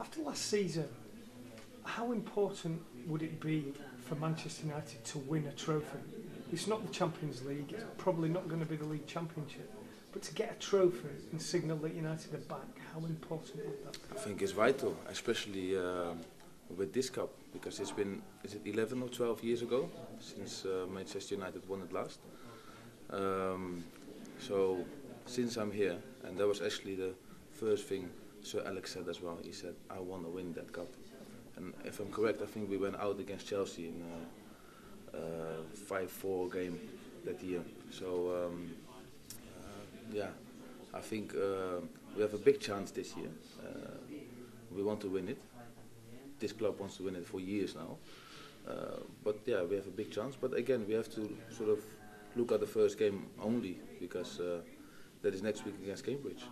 After last season, how important would it be for Manchester United to win a trophy? It's not the Champions League, it's probably not going to be the League Championship, but to get a trophy and signal that United are back, how important would that be? I think it's vital, especially uh, with this cup, because it's been is it 11 or 12 years ago since uh, Manchester United won it last. Um, so since I'm here, and that was actually the first thing Sir Alex said as well. He said, "I want to win that cup." And if I'm correct, I think we went out against Chelsea in a 5-4 game that year. So um, uh, yeah, I think uh, we have a big chance this year. Uh, we want to win it. This club wants to win it for years now. Uh, but yeah, we have a big chance. But again, we have to sort of look at the first game only because uh, that is next week against Cambridge.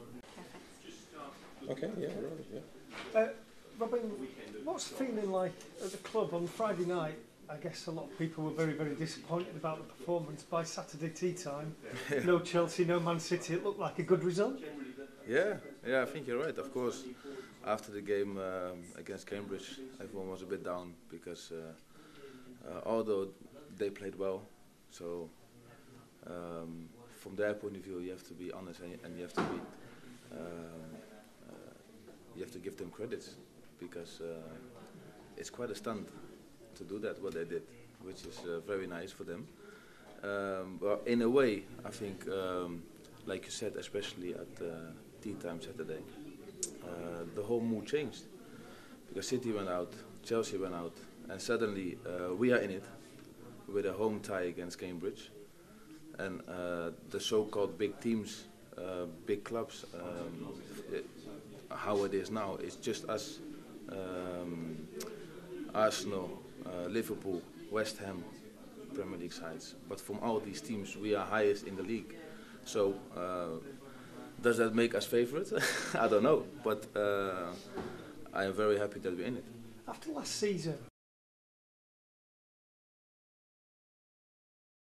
Okay, yeah, right, yeah. Uh, Robin, what's the feeling like at the club on Friday night? I guess a lot of people were very, very disappointed about the performance. By Saturday tea time, no Chelsea, no Man City. It looked like a good result. Yeah, yeah, I think you're right. Of course, after the game um, against Cambridge, everyone was a bit down because uh, uh, although they played well, so um, from their point of view, you have to be honest and, and you have to be uh, you have to give them credits because uh, it's quite a stunt to do that what they did, which is uh, very nice for them. Um, but in a way, I think, um, like you said, especially at uh, tea time Saturday, uh, the whole mood changed because City went out, Chelsea went out, and suddenly uh, we are in it with a home tie against Cambridge, and uh, the so-called big teams, big clubs. Um, how it is now, it's just us, um, Arsenal, uh, Liverpool, West Ham, Premier League sides. But from all these teams, we are highest in the league. So uh, does that make us favourite? I don't know, but uh, I am very happy that we're in it. After last season,